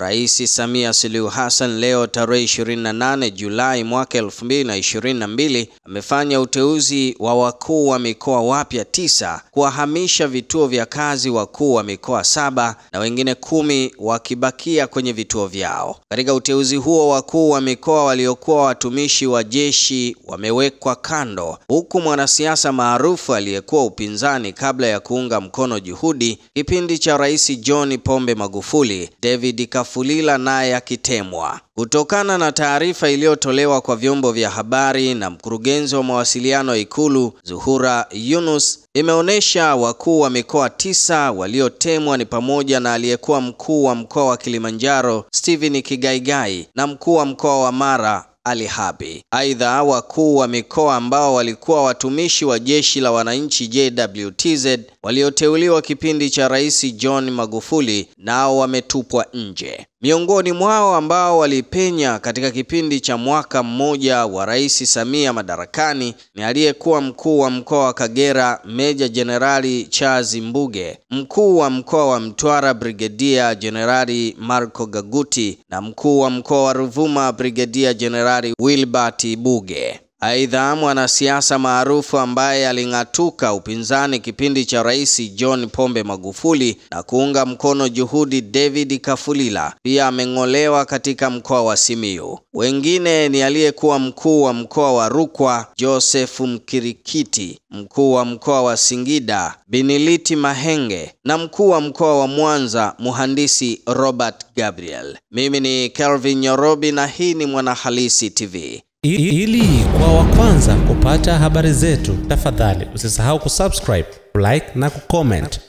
Rais Samia Suluhu Hassan leo tarehe 28 Julai mwaka 2022 amefanya uteuzi wa wakuu wa mikoa wapya tisa kuwahamisha vituo vya kazi wakuu wa mikoa saba na wengine kumi wakibakia kwenye vituo vyao. Katika uteuzi huo, wakuu wa mikoa waliokuwa watumishi wa jeshi wamewekwa kando, huku mwanasiasa maarufu aliyekuwa upinzani kabla ya kuunga mkono juhudi kipindi cha Rais John Pombe Magufuli, David Kafulila naye akitemwa. Kutokana na taarifa iliyotolewa kwa vyombo vya habari na mkurugenzi wa mawasiliano Ikulu, Zuhura Yunus, imeonyesha wakuu wa mikoa tisa waliotemwa ni pamoja na aliyekuwa mkuu wa mkoa wa Kilimanjaro Steven Kigaigai na mkuu wa mkoa wa Mara Ali Habi. Aidha, wakuu wa mikoa ambao walikuwa watumishi wa Jeshi la Wananchi JWTZ walioteuliwa kipindi cha Rais John Magufuli nao wametupwa nje. Miongoni mwao ambao walipenya katika kipindi cha mwaka mmoja wa Rais Samia madarakani ni aliyekuwa mkuu wa mkoa wa Kagera Meja Jenerali Charles Mbuge, mkuu wa mkoa wa Mtwara Brigedia Jenerali Marco Gaguti na mkuu wa mkoa wa Ruvuma Brigedia Jenerali Wilbert Buge. Aidha, mwanasiasa maarufu ambaye aling'atuka upinzani kipindi cha Rais John Pombe Magufuli na kuunga mkono juhudi David Kafulila pia ameng'olewa katika mkoa wa Simiyu. Wengine ni aliyekuwa mkuu wa mkoa wa Rukwa Joseph Mkirikiti, mkuu wa mkoa wa Singida Biniliti Mahenge na mkuu wa mkoa wa Mwanza Mhandisi Robert Gabriel. Mimi ni Kelvin Nyorobi na hii ni Mwanahalisi TV. Ili kwa wa kwanza kupata habari zetu, tafadhali usisahau kusubscribe, like na kucomment.